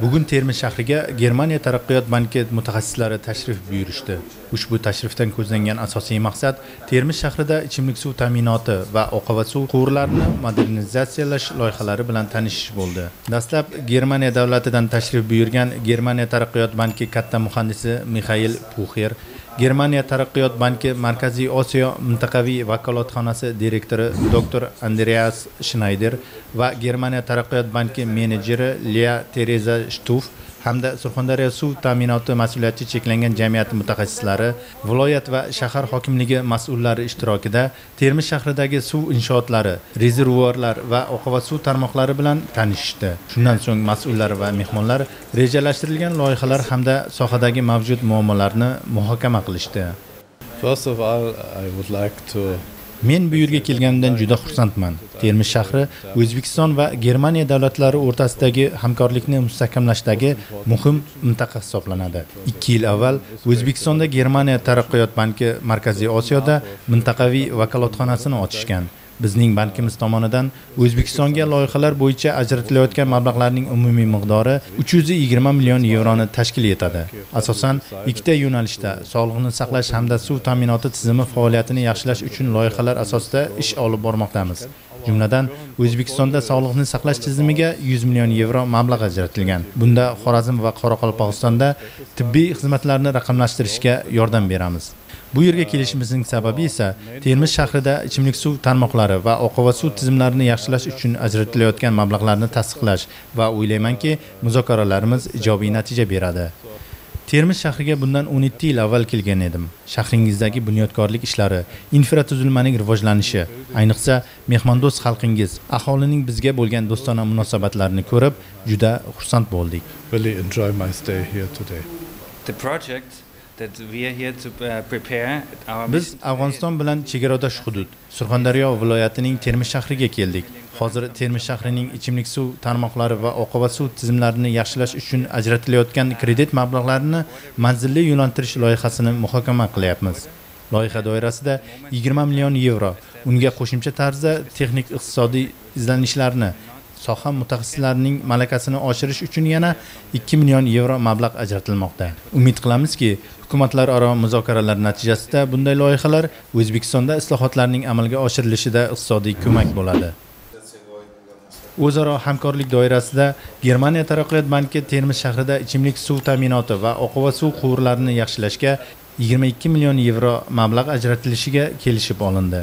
bugun termiz shahriga germaniya taraqqiyot banki mutaxassislari tashrif buyurishdi. Ushbu tashrifdan ko'zlangan asosiy maqsad termiz shahrida ichimlik suv ta'minoti va oqova suv quvurlarini modernizatsiyalash loyihalari bilan tanishish bo'ldi. Dastlab germaniya davlatidan tashrif buyurgan germaniya taraqqiyot banki katta muhandisi mixail puxer germaniya taraqqiyot banki markaziy osiyo mintaqaviy vakolatxonasi direktori doktor andreas shnayder va germaniya taraqqiyot banki menejeri lea tereza shtuf hamda surxondaryo suv ta'minoti mas'uliyati cheklangan jamiyati mutaxassislari viloyat va shahar hokimligi mas'ullari ishtirokida termiz shahridagi suv inshootlari rezervuarlar va oqova suv tarmoqlari bilan tanishishdi. Shundan so'ng mas'ullar va mehmonlar rejalashtirilgan loyihalar hamda sohadagi mavjud muammolarni muhokama qilishdi. First of all, I would like to men bu yerga kelganimdan juda xursandman. Termiz shahri o'zbekiston va germaniya davlatlari o'rtasidagi hamkorlikni mustahkamlashdagi muhim mintaqa hisoblanadi. Ikki yil avval o'zbekistonda germaniya taraqqiyot banki markaziy osiyoda mintaqaviy vakolatxonasini ochishgan. Bizning bankimiz tomonidan o'zbekistonga loyihalar bo'yicha ajratilayotgan mablag'larning umumiy miqdori 320 million yevroni tashkil etadi. Asosan ikkita yo'nalishda sog'liqni saqlash hamda suv ta'minoti tizimi faoliyatini yaxshilash uchun loyihalar asosida ish olib bormoqdamiz. Jumladan o'zbekistonda sog'liqni saqlash tizimiga 100 million yevro mablag' ajratilgan. Bunda xorazm va qoraqalpog'istonda tibbiy xizmatlarni raqamlashtirishga yordam beramiz. Bu yerga kelishimizning sababi esa termiz shahrida ichimlik suv tarmoqlari va oqova suv tizimlarini yaxshilash uchun ajratilayotgan mablag'larni tasdiqlash va o'ylaymanki muzokaralarimiz ijobiy natija beradi. Termiz shahriga bundan 17 yil avval kelgan edim. Shahringizdagi bunyodkorlik ishlari infratuzilmaning rivojlanishi ayniqsa mehmondo'st xalqingiz aholining bizga bo'lgan do'stona munosabatlarini ko'rib juda xursand bo'ldik. Really enjoy my stay here today. The project uh, biz afg'oniston bilan chegaradosh hudud surxondaryo viloyatining termiz shahriga keldik. Hozir termiz shahrining ichimlik suv tarmoqlari va oqova suv tizimlarini yaxshilash uchun ajratilayotgan kredit mablag'larini manzilli yo'naltirish loyihasini muhokama qilyapmiz. Loyiha doirasida 20 million yevro unga qo'shimcha tarzda texnik iqtisodiy izlanishlarni soha mutaxassislarining malakasini oshirish uchun yana 2 million yevro mablag' ajratilmoqda. Umid qilamizki hukumatlararo muzokaralar natijasida bunday loyihalar o'zbekistonda islohotlarning amalga oshirilishida iqtisodiy ko'mak bo'ladi. O'zaro hamkorlik doirasida germaniya taraqqiyot banki termiz shahrida ichimlik suv ta'minoti va oqova suv quvurlarini yaxshilashga 22 million yevro mablag' ajratilishiga kelishib olindi.